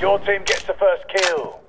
Your team gets the first kill.